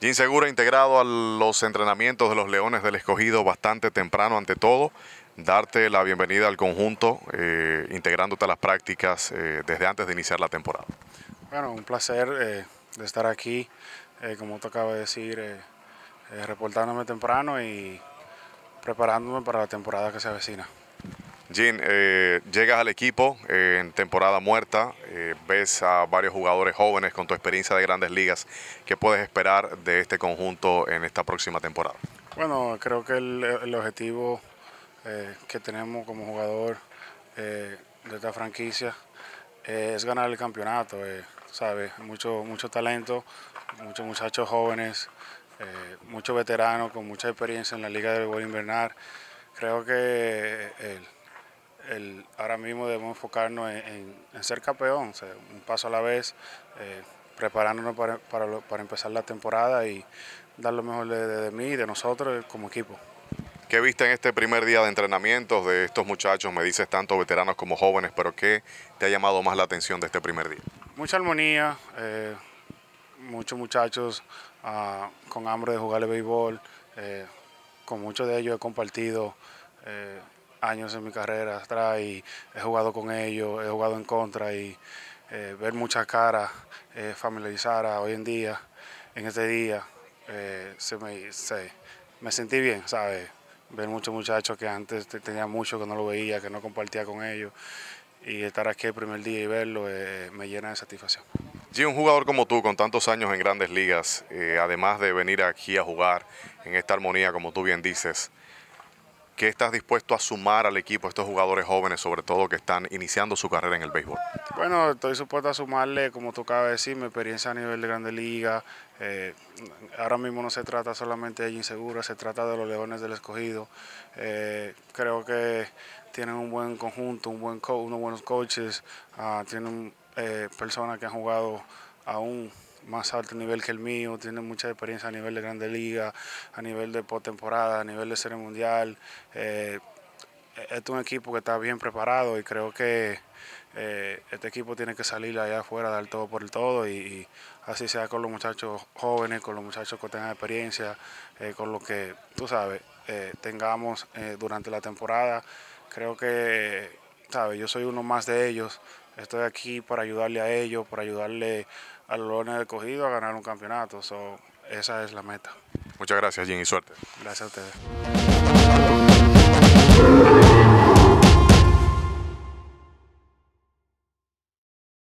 Jim Segura integrado a los entrenamientos de los Leones del Escogido bastante temprano ante todo. Darte la bienvenida al conjunto, eh, integrándote a las prácticas eh, desde antes de iniciar la temporada. Bueno, un placer eh, de estar aquí, como te acabo de decir, reportándome temprano y preparándome para la temporada que se avecina. Jim, eh, llegas al equipo eh, en temporada muerta, eh, ves a varios jugadores jóvenes con tu experiencia de grandes ligas. ¿Qué puedes esperar de este conjunto en esta próxima temporada? Bueno, creo que el, objetivo que tenemos como jugador de esta franquicia es ganar el campeonato. ¿sabes? Mucho, mucho talento, muchos muchachos jóvenes, muchos veteranos con mucha experiencia en la Liga de Béisbol Invernal. Creo que el ahora mismo debemos enfocarnos en, ser campeón, un paso a la vez, eh, preparándonos para, empezar la temporada y dar lo mejor de, mí y de nosotros como equipo. ¿Qué viste en este primer día de entrenamientos de estos muchachos? Me dices tanto veteranos como jóvenes, pero ¿qué te ha llamado más la atención de este primer día? Mucha armonía, eh, muchos muchachos ah, con hambre de jugar el béisbol, eh, con muchos de ellos he compartido años en mi carrera atrás y he jugado con ellos, he jugado en contra y eh, ver muchas caras eh, familiarizadas hoy en día, en este día, eh, se me, me sentí bien, ¿sabes? Ver muchos muchachos que antes tenía mucho que no lo veía, que no compartía con ellos y estar aquí el primer día y verlo me llena de satisfacción. Y un jugador como tú, con tantos años en grandes ligas, además de venir aquí a jugar en esta armonía, como tú bien dices, ¿Qué estás dispuesto a sumar al equipo, estos jugadores jóvenes, sobre todo que están iniciando su carrera en el béisbol? Bueno, estoy supuesto a sumarle, como tú acabas de decir, mi experiencia a nivel de Grande Liga. Eh, ahora mismo no se trata solamente de Insegura, se trata de los Leones del Escogido. Eh, creo que tienen un buen conjunto, un buen unos buenos coaches, uh, tienen eh, personas que han jugado aún más alto nivel que el mío, tiene mucha experiencia a nivel de Grande Liga, a nivel de postemporada, a nivel de Serie Mundial. Eh, es un equipo que está bien preparado y creo que eh, este equipo tiene que salir allá afuera, dar todo por el todo y, así sea con los muchachos jóvenes, con los muchachos que tengan experiencia, eh, con lo que, tú sabes, tengamos durante la temporada. Creo que, sabes, yo soy uno más de ellos, estoy aquí para ayudarle a ellos, para ayudarle a los Leones de Cogido a ganar un campeonato. So, esa es la meta. Muchas gracias, Jim, y suerte. Gracias a ustedes.